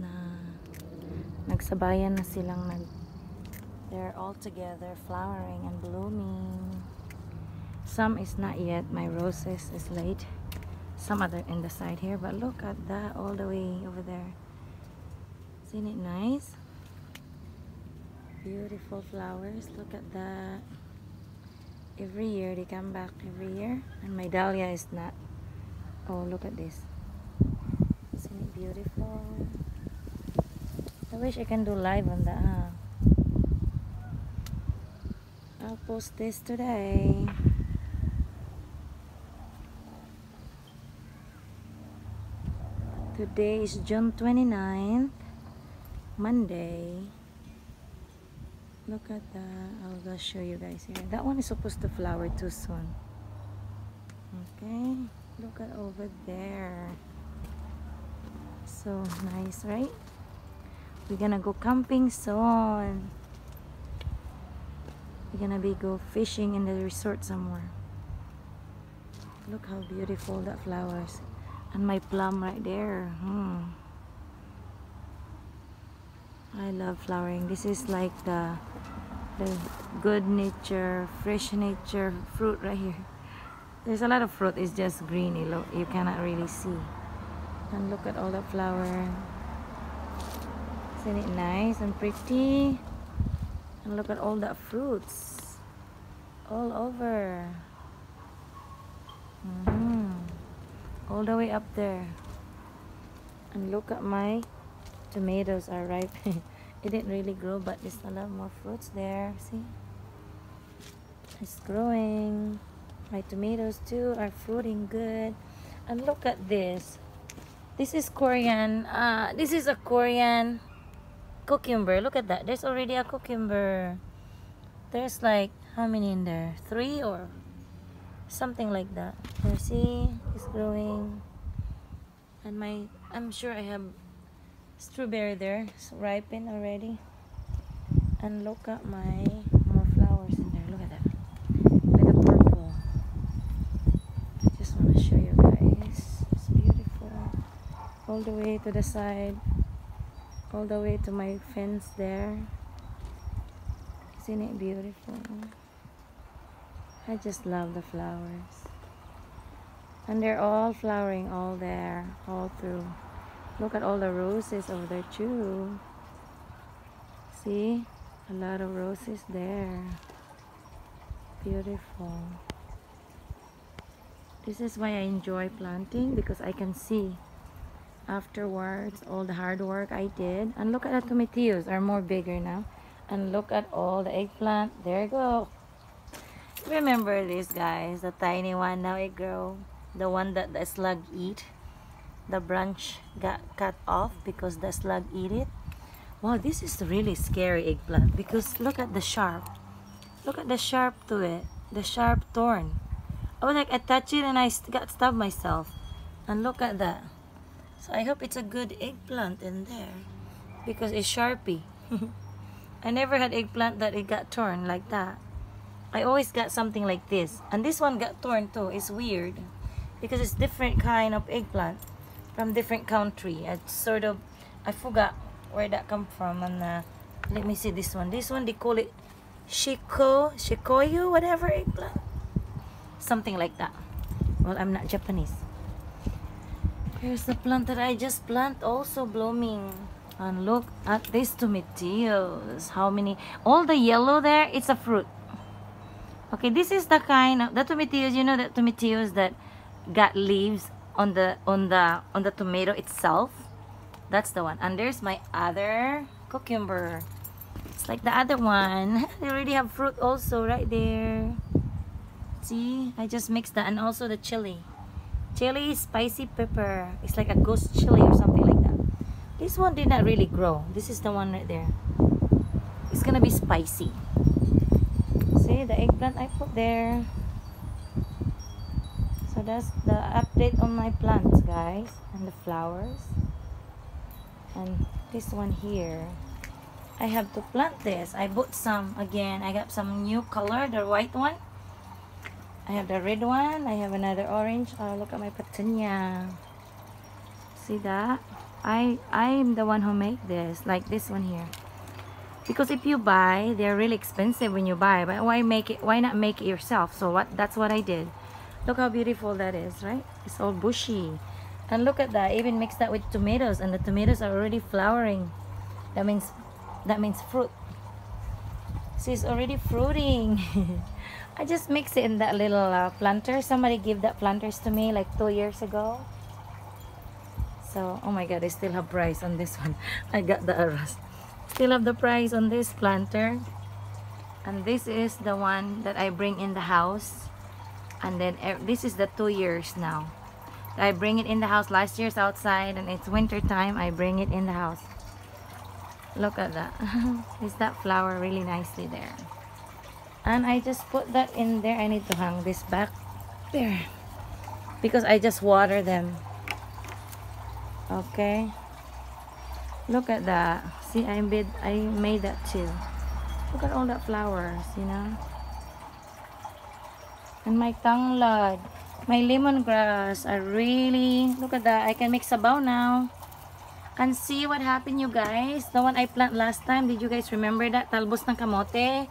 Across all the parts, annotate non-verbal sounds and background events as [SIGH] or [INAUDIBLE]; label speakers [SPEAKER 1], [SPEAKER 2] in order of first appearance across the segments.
[SPEAKER 1] na nagsabayan na silang nag they're all together flowering and blooming. Some is not yet my roses is late. Some other in the side here but look at that all the way over there. Isn't it nice? Beautiful flowers look at that. Every year they come back every year and my dahlia is not. Oh look at this. Isn't it beautiful I wish I can do live on that huh? I'll post this today today is June 29th Monday Look at that. I'll just show you guys here. That one is supposed to flower too soon. Okay. Look at over there. So nice, right? We're gonna go camping soon. We're gonna be go fishing in the resort somewhere. Look how beautiful that flowers. And my plum right there. Hmm. I love flowering. This is like the the good nature, fresh nature fruit right here. There's a lot of fruit. It's just green. You you cannot really see. And look at all the flower. Isn't it nice and pretty? And look at all the fruits all over. Mm -hmm. All the way up there. And look at my tomatoes are ripe [LAUGHS] it didn't really grow but there's a lot more fruits there see it's growing my tomatoes too are fruiting good and look at this this is Korean uh, this is a Korean cucumber. Look at that. There's already a cucumber. There's like how many in there? Three or something like that. There see? It's growing. And my I'm sure I have strawberry there. It's ripened already. And look at my more flowers in there. Look at that. Like a purple. I just want to show you guys. It's beautiful. All the way to the side all the way to my fence there isn't it beautiful I just love the flowers and they're all flowering all there all through Look at all the roses over there too. See? A lot of roses there. Beautiful. This is why I enjoy planting because I can see afterwards all the hard work I did. And look at the tomatillos are more bigger now. And look at all the eggplant. There you go. Remember this guys, the tiny one now it grow. The one that the slug eat the branch got cut off because the slug eat it wow this is really scary eggplant because look at the sharp look at the sharp to it the sharp thorn I was like I touch it and I got stabbed myself and look at that so I hope it's a good eggplant in there because it's sharpy [LAUGHS] I never had eggplant that it got torn like that I always got something like this and this one got torn too it's weird because it's different kind of eggplant from different country. It's sort of, I forgot where that come from. And uh, let me see this one. This one, they call it shiko, shikoyu, whatever eggplant. Something like that. Well, I'm not Japanese. Here's the plant that I just plant also blooming. And look at these tomatoes. How many? All the yellow there, it's a fruit. Okay, this is the kind of, the tomatoes, you know the tomatoes that got leaves on the on the on the tomato itself that's the one and there's my other cucumber it's like the other one [LAUGHS] they already have fruit also right there see I just mixed that and also the chili chili spicy pepper. It's like a ghost chili or something like that. This one did not really grow. This is the one right there. It's gonna be spicy. See the eggplant I put there. So that's the update on my plants guys and the flowers. And this one here. I have to plant this. I bought some again. I got some new color the white one I have the red one I have another orange oh look at my petunia See that? I I'm the one who make this, like this one here. Because if you buy, they're really expensive when you buy. But why make it? Why not make it yourself? So what? That's what I did. Look how beautiful that is, right? It's all bushy. And look at that. Even mixed that with tomatoes, and the tomatoes are already flowering. That means that means fruit. See, it's already fruiting. [LAUGHS] I just mix it in that little uh, planter. Somebody gave that planters to me like two years ago. So, oh my god, I still have price on this one. [LAUGHS] I got the arroz. Still have the price on this planter. And this is the one that I bring in the house. And then this is the two years now. I bring it in the house. Last year's outside and it's winter time. I bring it in the house. Look at that. [LAUGHS] is that flower really nicely there? And I just put that in there. I need to hang this back there. Because I just water them. Okay. Look at that. See, I made, I made that too. Look at all that flowers, you know. And my tanglad. My lemongrass are really... Look at that. I can make sabaw now. And see what happened you guys. The one I planted last time. Did you guys remember that? Talbos ng kamote.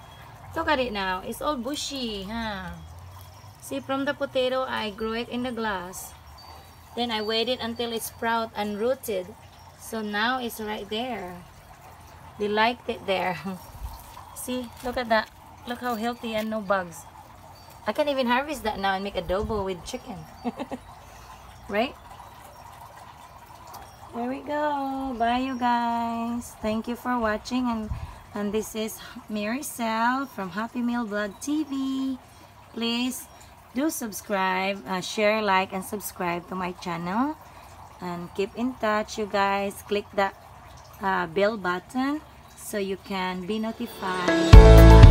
[SPEAKER 1] Look at it now. It's all bushy. Huh? See, from the potato, I grew it in the glass. Then I waited until it sprout and rooted. So now it's right there. They liked it there. [LAUGHS] See, look at that. Look how healthy and no bugs. I can even harvest that now and make adobo with chicken. [LAUGHS] right? There we go. Bye, you guys. Thank you for watching. And, and this is Mary Sal from Happy Meal Vlog TV. Please do subscribe, uh, share, like, and subscribe to my channel. And keep in touch, you guys. Click that uh, bell button so you can be notified.